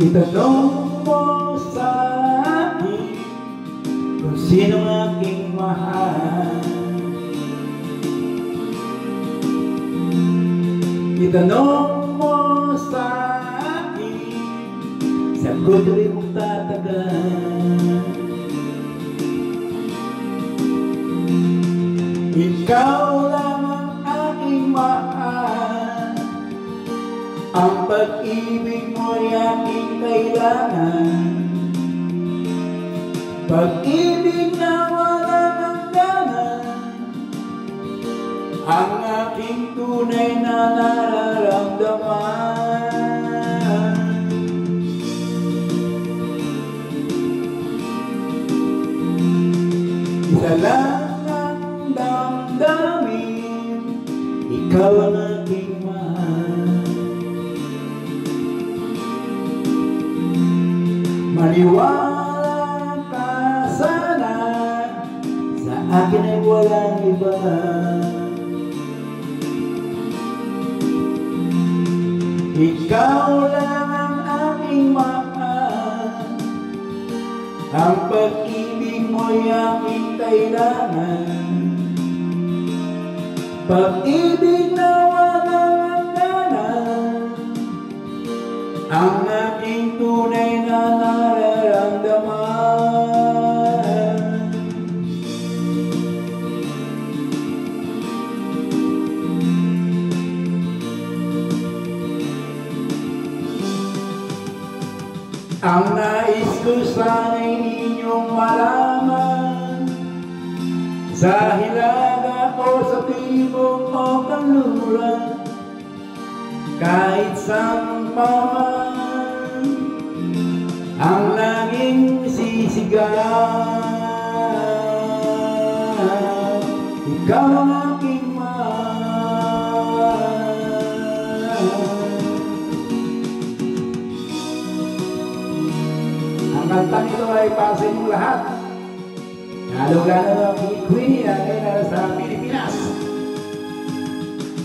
Itanong mo sa akin Kung sino aking mahal. Itanong mo sa akin Sagot rin mong tatagal Ikaw lang ang aking mahal. Ang pag-ibig mo'y aking kailangan. Pag-ibig na walang hangganan Ang aking tunay na nararamdaman. Isa lang ang damdamin Ikaw ang aking mahal Maniwala ka sana Sa akin ay walang iba Ikaw lang ang aking mahal Ang pag-ibig mo'y aking kailangan Pag-ibig na walang hangganan Ang Ang nais ko sana'y inyong malaman. Sa hilaga o sa tibok o kanluran Kahit saan pa man Ang laging sisigaw Ikaw ang kantang ito ay para sa inyong lahat. Lalo-lalo na kay Queenie na sa Pilipinas.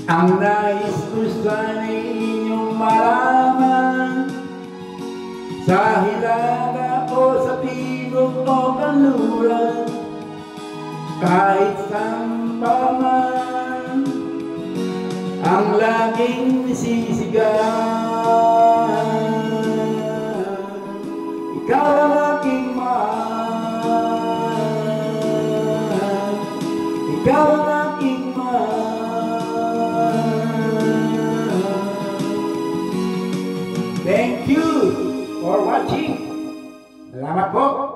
Ang nais ko sana'y inyong malaman Sa hilaga o sa tibok o kanluran Kahit saan pa man Ang laging sisigaw ikaw ang aking mahal Ikaw ang Thank you for watching. Salamat po.